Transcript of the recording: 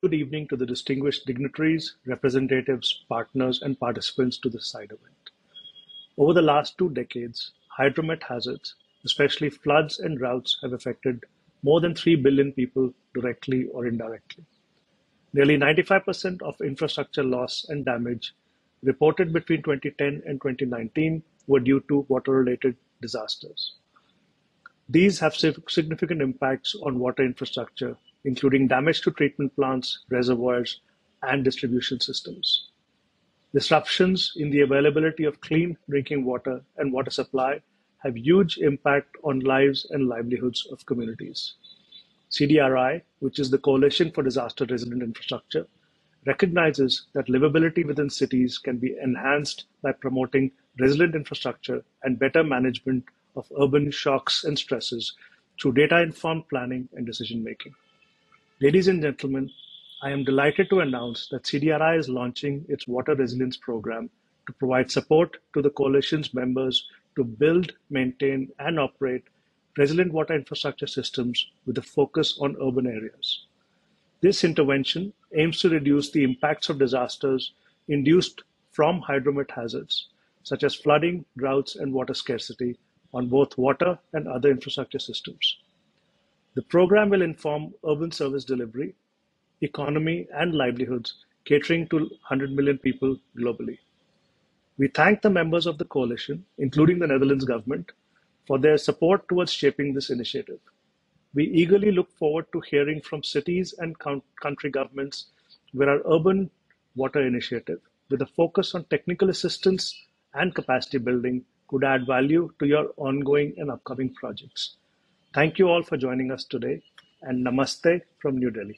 Good evening to the distinguished dignitaries, representatives, partners, and participants to this side event. Over the last two decades, hydromet hazards, especially floods and droughts, have affected more than 3 billion people directly or indirectly. Nearly 95% of infrastructure loss and damage reported between 2010 and 2019 were due to water-related disasters. These have significant impacts on water infrastructure, including damage to treatment plants, reservoirs, and distribution systems. Disruptions in the availability of clean drinking water and water supply have huge impact on lives and livelihoods of communities. CDRI, which is the Coalition for Disaster Resilient Infrastructure, recognizes that livability within cities can be enhanced by promoting resilient infrastructure and better management of urban shocks and stresses through data-informed planning and decision-making. Ladies and gentlemen, I am delighted to announce that CDRI is launching its Water Resilience Program to provide support to the coalition's members to build, maintain, and operate resilient water infrastructure systems with a focus on urban areas. This intervention aims to reduce the impacts of disasters induced from hydromet hazards, such as flooding, droughts, and water scarcity on both water and other infrastructure systems. The program will inform urban service delivery, economy, and livelihoods, catering to 100 million people globally. We thank the members of the coalition, including the Netherlands government, for their support towards shaping this initiative. We eagerly look forward to hearing from cities and country governments where our urban water initiative, with a focus on technical assistance and capacity building, could add value to your ongoing and upcoming projects. Thank you all for joining us today, and namaste from New Delhi.